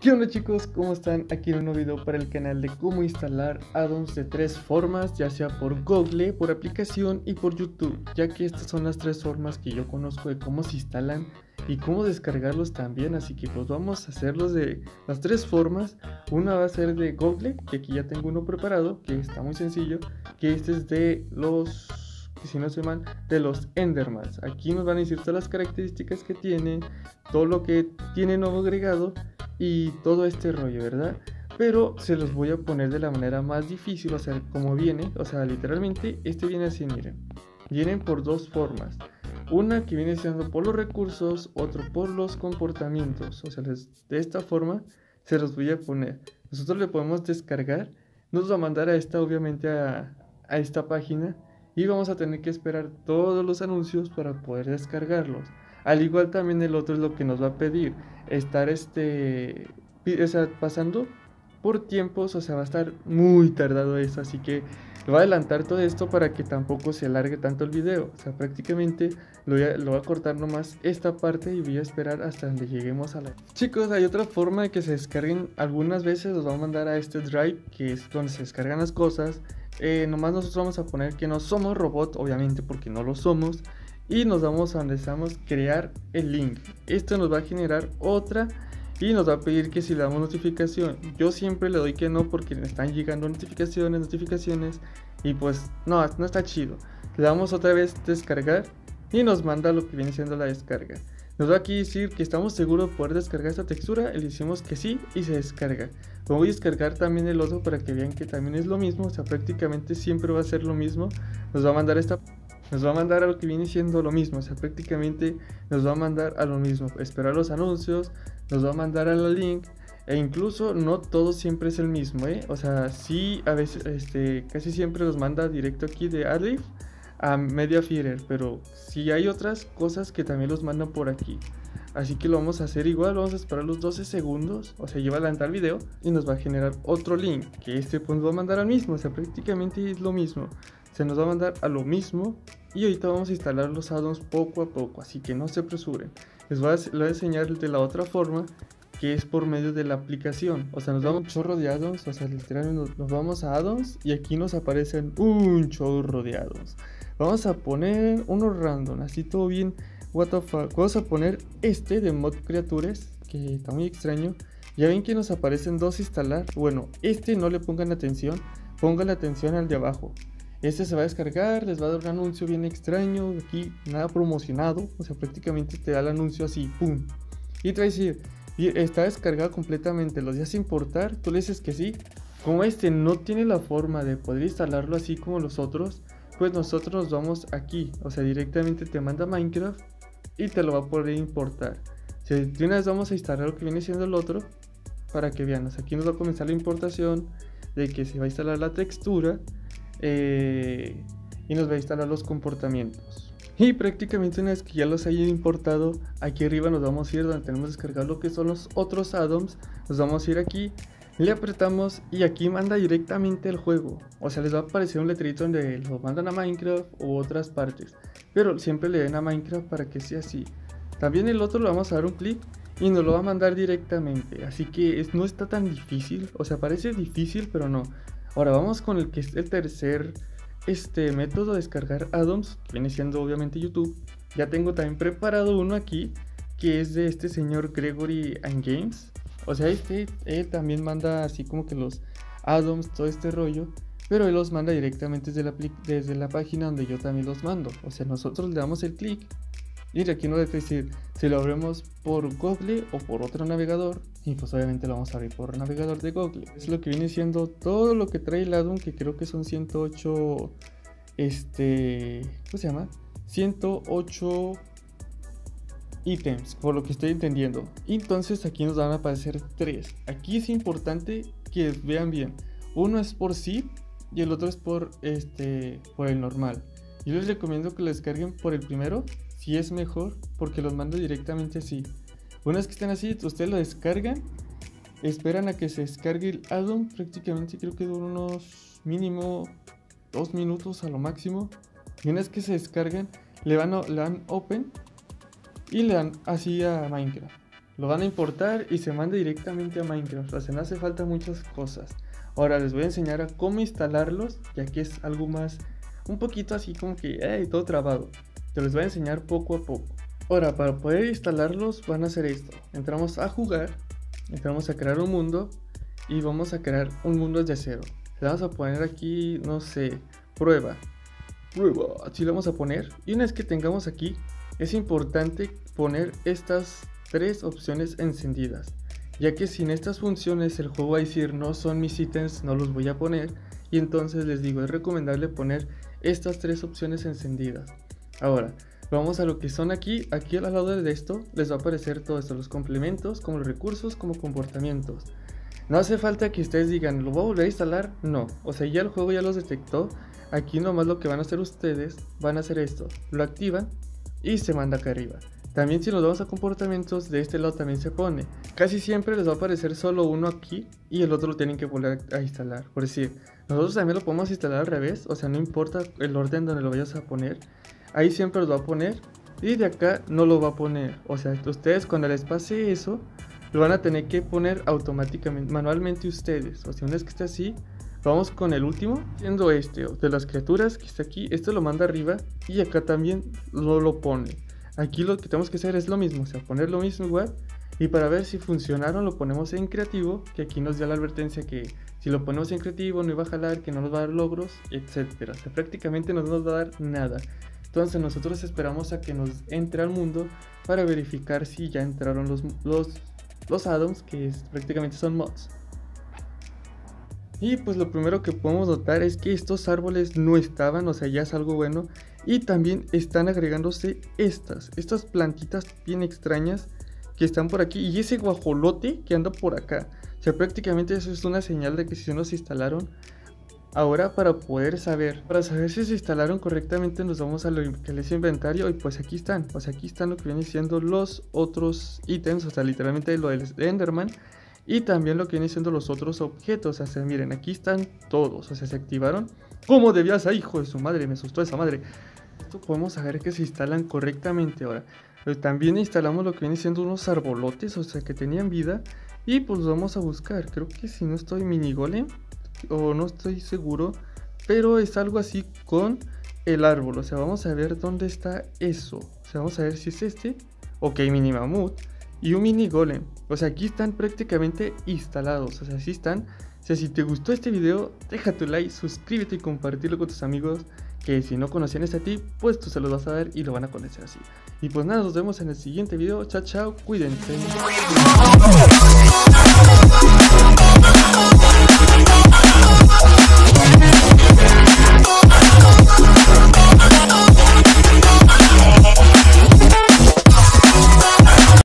¿Qué onda chicos? ¿Cómo están? Aquí en un nuevo video para el canal de cómo instalar addons de tres formas, ya sea por Google, por aplicación y por YouTube, ya que estas son las tres formas que yo conozco de cómo se instalan y cómo descargarlos también, así que pues vamos a hacerlos de las tres formas. Una va a ser de Google, que aquí ya tengo uno preparado, que está muy sencillo, que este es de los si no se mal, de los Endermans. Aquí nos van a decir todas las características que tiene, todo lo que tiene nuevo agregado y todo este rollo, ¿verdad? Pero se los voy a poner de la manera más difícil, o sea, como viene, o sea, literalmente este viene así, miren. Vienen por dos formas. Una que viene siendo por los recursos, otro por los comportamientos. O sea, de esta forma se los voy a poner. Nosotros le podemos descargar, nos va a mandar a esta, obviamente, a, a esta página y vamos a tener que esperar todos los anuncios para poder descargarlos. Al igual también el otro es lo que nos va a pedir, estar este, pasando por tiempos, o sea, va a estar muy tardado eso, así que lo voy a adelantar todo esto para que tampoco se alargue tanto el video, o sea, prácticamente lo voy, a, cortar nomás esta parte y voy a esperar hasta donde lleguemos a la... Chicos, hay otra forma de que se descarguen, algunas veces los vamos a mandar a este drive, que es donde se descargan las cosas, eh, nomás nosotros vamos a poner que no somos robot, obviamente porque no lo somos, y nos vamos a donde estamos crear el link. Esto nos va a generar otra y nos va a pedir que si le damos notificación. Yo siempre le doy que no porque me están llegando notificaciones notificaciones y pues no no está chido. Le damos otra vez descargar y nos manda lo que viene siendo la descarga nos va aquí decir que estamos seguros de poder descargar esta textura le decimos que sí y se descarga. Voy a descargar también el otro para que vean que también es lo mismo o sea prácticamente siempre va a ser lo mismo. Nos va a mandar esta nos va a mandar a lo que viene siendo lo mismo, o sea, prácticamente nos va a mandar a lo mismo, esperar los anuncios, nos va a mandar a la link, e incluso no todo siempre es el mismo, ¿eh? O sea, sí, a veces, este, casi siempre los manda directo aquí de Adlib a Media pero si hay otras cosas que también los mandan por aquí. Así que lo vamos a hacer igual, vamos a esperar los 12 segundos, o sea, lleva a adelantar el video y nos va a generar otro link, que este pues va a mandar al mismo, o sea, prácticamente es lo mismo. Se nos va a mandar a lo mismo y ahorita vamos a instalar los addons poco a poco, así que no se apresuren. Les voy a, enseñar de la otra forma que es por medio de la aplicación. O sea, nos damos un chorro de addons, o sea, literalmente nos, vamos a addons y aquí nos aparecen un chorro de. Vamos a poner uno random, así todo bien what the fuck. Vamos a poner este de mod creatures, que está muy extraño. Ya ven que nos aparecen dos instalar. Bueno, este no le pongan atención, pongan atención al de abajo. Este se va a descargar, les va a dar un anuncio bien extraño, aquí nada promocionado, o sea, prácticamente te da el anuncio así, pum. Y a decir, está descargado completamente, los días importar, tú le dices que sí. Como este no tiene la forma de poder instalarlo así como los otros, pues nosotros nos vamos aquí, o sea, directamente te manda Minecraft y te lo va a poder importar. Si de una vez vamos a instalar lo que viene siendo el otro, para que vean, aquí nos va a comenzar la importación de que se va a instalar la textura eh, y nos va a instalar los comportamientos. Y prácticamente una vez que ya los haya importado, aquí arriba nos vamos a ir donde tenemos descargado lo que son los otros addons. Nos vamos a ir aquí, le apretamos y aquí manda directamente el juego. O sea, les va a aparecer un letrito donde lo mandan a Minecraft u otras partes. Pero siempre le den a Minecraft para que sea así. También el otro le vamos a dar un clic y nos lo va a mandar directamente. Así que no está tan difícil. O sea, parece difícil, pero no. Ahora vamos con el que es el tercer este método de descargar addons, que viene siendo obviamente YouTube. Ya tengo también preparado uno aquí, que es de este señor Gregory and Games. O sea, este él también manda así como que los addons, todo este rollo, pero él los manda directamente desde la, desde la página donde yo también los mando. O sea, nosotros le damos el clic y aquí nos debe decir si lo abrimos por Google o por otro navegador. Y pues obviamente lo vamos a abrir por navegador de Google. Es lo que viene siendo todo lo que trae el addon, que creo que son 108. Este. ¿Cómo se llama? 108 ítems, por lo que estoy entendiendo. Entonces aquí nos van a aparecer tres. Aquí es importante que vean bien. Uno es por zip y el otro es por este por el normal. Yo les recomiendo que lo descarguen por el primero si es mejor porque los mando directamente así. Una vez que estén así, ustedes lo descargan, esperan a que se descargue el addon, prácticamente creo que dura unos mínimo dos minutos a lo máximo. Y una vez que se descargan, le, van, le dan open y le dan así a Minecraft. lo van a importar y se manda directamente a Minecraft. No hace falta muchas cosas. Ahora les voy a enseñar a cómo instalarlos, ya que es algo más, un poquito así como que, hey, todo trabado. Te los voy a enseñar poco a poco. Ahora, para poder instalarlos van a hacer esto. Entramos a jugar, entramos a crear un mundo y vamos a crear un mundo desde cero. Le vamos a poner aquí, no sé, prueba. Prueba, así le vamos a poner. Y una vez que tengamos aquí, es importante poner estas tres opciones encendidas, ya que sin estas funciones el juego va a decir no son mis ítems, no los voy a poner, y entonces les digo es recomendable poner estas tres opciones encendidas. Ahora, vamos a lo que son aquí, aquí al lado de esto les va a aparecer todo esto, los complementos, como los recursos, como comportamientos. No hace falta que ustedes digan, ¿lo voy a volver a instalar? No, o sea, ya el juego ya los detectó. Aquí nomás lo que van a hacer ustedes, van a hacer esto, lo activan y se manda acá arriba. También si nos vamos a comportamientos, de este lado también se pone. Casi siempre les va a aparecer solo uno aquí y el otro lo tienen que volver a instalar. Por decir, nosotros también lo podemos instalar al revés, o sea, no importa el orden donde lo vayas a poner. Ahí siempre lo va a poner y de acá no lo va a poner. O sea, ustedes cuando les pase eso, lo van a tener que poner automáticamente, manualmente ustedes. O sea, una vez que esté así, vamos con el último, siendo este, de las criaturas que está aquí. Este lo manda arriba y acá también lo, lo pone. Aquí lo que tenemos que hacer es lo mismo, o sea, poner lo mismo igual. Y para ver si funcionaron lo ponemos en creativo, que aquí nos da la advertencia que si lo ponemos en creativo no iba a jalar, que no nos va a dar logros, etc. O sea, prácticamente no nos va a dar nada. Entonces nosotros esperamos a que nos entre al mundo para verificar si ya entraron los, los, los addons, que prácticamente son mods. Y pues lo primero que podemos notar es que estos árboles no estaban, o sea, ya es algo bueno. Y también están agregándose estas, estas plantitas bien extrañas que están por aquí. Y ese guajolote que anda por acá. O sea, prácticamente eso es una señal de que si se instalaron. Ahora para poder saber, para saber si se instalaron correctamente nos vamos a lo que les inventario y pues aquí están, aquí están lo que vienen siendo los otros ítems, o sea literalmente lo del Enderman y también lo que vienen siendo los otros objetos, o sea miren aquí están todos, o sea se activaron como debía ser, hijo de su madre, me asustó esa madre esto podemos saber que se instalan correctamente ahora. también instalamos lo que viene siendo unos arbolotes, o sea que tenían vida. Y pues vamos a buscar. Creo que si no estoy mini golem, o no estoy seguro, pero es algo así con el árbol. O sea, vamos a ver dónde está eso. O sea, vamos a ver si es este. Ok, mini mamut y un mini golem. O sea, aquí están prácticamente instalados. O sea, así están. O sea, si te gustó este video, deja tu like, suscríbete y compartirlo con tus amigos. Que si no conocían este tip, pues tú se los vas a ver y lo van a conocer así. Y pues nada, nos vemos en el siguiente video. Chao, chao, cuídense.